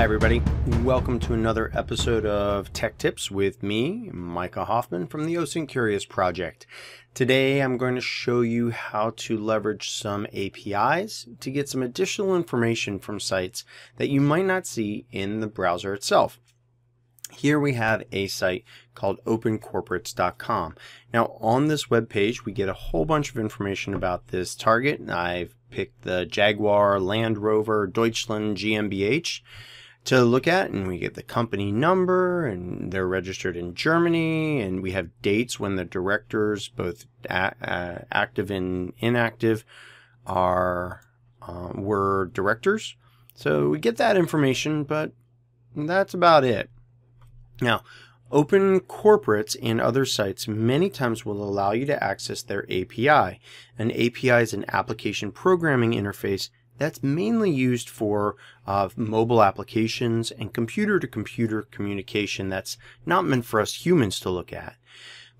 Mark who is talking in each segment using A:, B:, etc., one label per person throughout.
A: Hi, everybody. Welcome to another episode of Tech Tips with me, Micah Hoffman from the OSINT Curious Project. Today, I'm going to show you how to leverage some APIs to get some additional information from sites that you might not see in the browser itself. Here we have a site called opencorporates.com. Now on this web page we get a whole bunch of information about this target. I've picked the Jaguar, Land Rover, Deutschland GmbH to look at and we get the company number and they're registered in Germany and we have dates when the directors both a- active and inactive are uh, were directors so we get that information but that's about it now Open corporates and other sites many times will allow you to access their API. An API is an application programming interface that's mainly used for uh, mobile applications and computer to computer communication that's not meant for us humans to look at.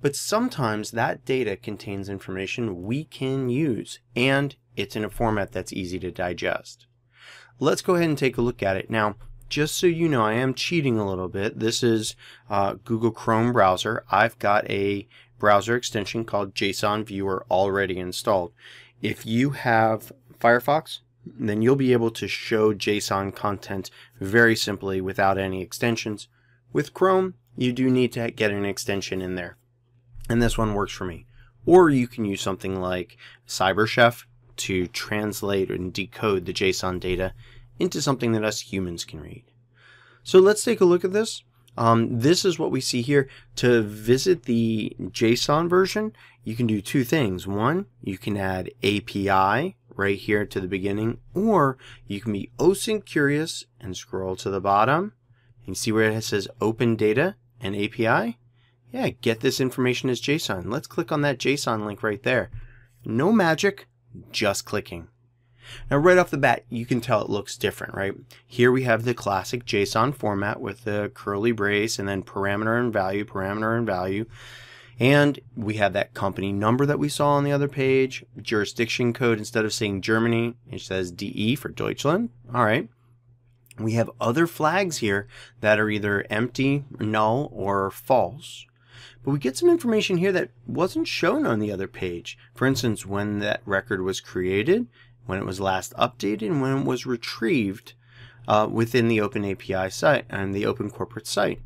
A: But sometimes that data contains information we can use and it's in a format that's easy to digest. Let's go ahead and take a look at it. Now, just so you know, I am cheating a little bit. This is uh, Google Chrome browser. I've got a browser extension called JSON Viewer already installed. If you have Firefox, then you'll be able to show JSON content very simply without any extensions. With Chrome, you do need to get an extension in there. And this one works for me. Or you can use something like CyberChef to translate and decode the JSON data into something that us humans can read. So let's take a look at this. Um, this is what we see here. To visit the JSON version, you can do two things. One, you can add API right here to the beginning, or you can be OSINT curious and scroll to the bottom. and see where it says Open Data and API? Yeah, get this information as JSON. Let's click on that JSON link right there. No magic, just clicking. Now right off the bat, you can tell it looks different, right? Here we have the classic JSON format with the curly brace and then parameter and value, parameter and value. And we have that company number that we saw on the other page, jurisdiction code, instead of saying Germany, it says DE for Deutschland. All right. We have other flags here that are either empty, null, or false. But we get some information here that wasn't shown on the other page. For instance, when that record was created, when it was last updated, and when it was retrieved uh, within the Open API site and the Open Corporate site.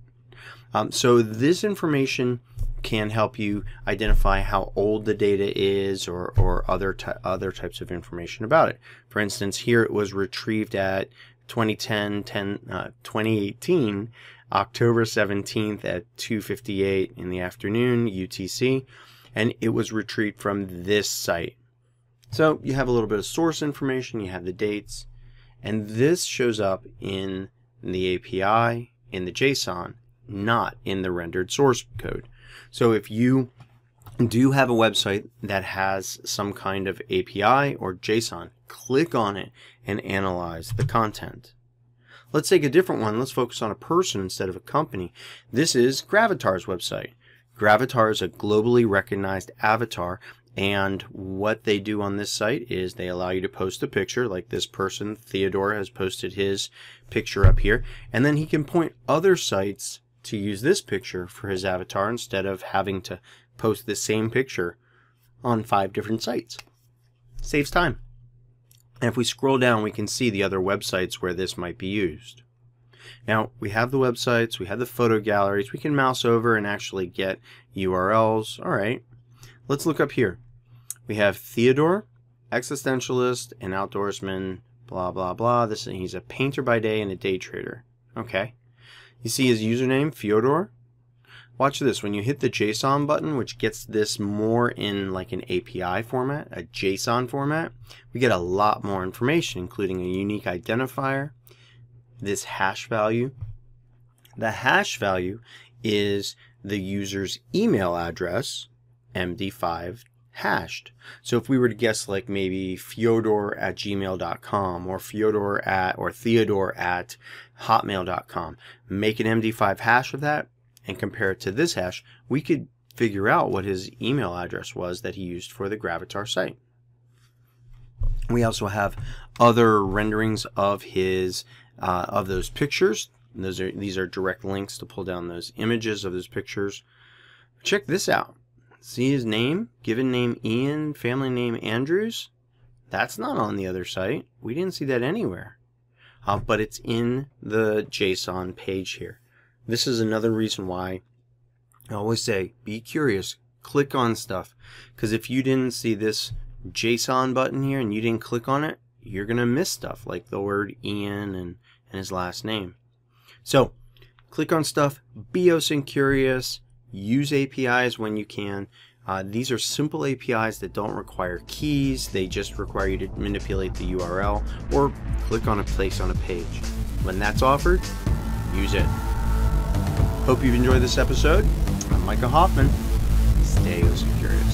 A: Um, so this information can help you identify how old the data is or, or other, other types of information about it. For instance, here it was retrieved at 2010, 10, uh, 2018, October 17th at 2.58 in the afternoon, UTC, and it was retrieved from this site. So you have a little bit of source information, you have the dates, and this shows up in the API, in the JSON, not in the rendered source code. So if you do have a website that has some kind of API or JSON, click on it and analyze the content. Let's take a different one. Let's focus on a person instead of a company. This is Gravatar's website. Gravatar is a globally recognized avatar and what they do on this site is they allow you to post a picture, like this person, Theodore, has posted his picture up here. And then he can point other sites to use this picture for his avatar instead of having to post the same picture on five different sites. Saves time. And if we scroll down, we can see the other websites where this might be used. Now, we have the websites, we have the photo galleries, we can mouse over and actually get URLs. All right, let's look up here. We have Theodore, existentialist, and outdoorsman, blah, blah, blah. This He's a painter by day and a day trader. Okay. You see his username, Fyodor. Watch this. When you hit the JSON button, which gets this more in like an API format, a JSON format, we get a lot more information, including a unique identifier, this hash value. The hash value is the user's email address, MD5 hashed. So if we were to guess like maybe Fyodor at gmail.com or Fyodor at or Theodore at hotmail.com, make an MD5 hash of that and compare it to this hash, we could figure out what his email address was that he used for the Gravatar site. We also have other renderings of his uh, of those pictures. Those are these are direct links to pull down those images of those pictures. Check this out. See his name, given name Ian, family name Andrews. That's not on the other site. We didn't see that anywhere. Uh, but it's in the JSON page here. This is another reason why I always say be curious, click on stuff. Because if you didn't see this JSON button here and you didn't click on it, you're going to miss stuff like the word Ian and, and his last name. So click on stuff, be OSINT curious, use APIs when you can. Uh, these are simple APIs that don't require keys. They just require you to manipulate the URL or click on a place on a page. When that's offered, use it. Hope you've enjoyed this episode. I'm Micah Hoffman. Stay curious.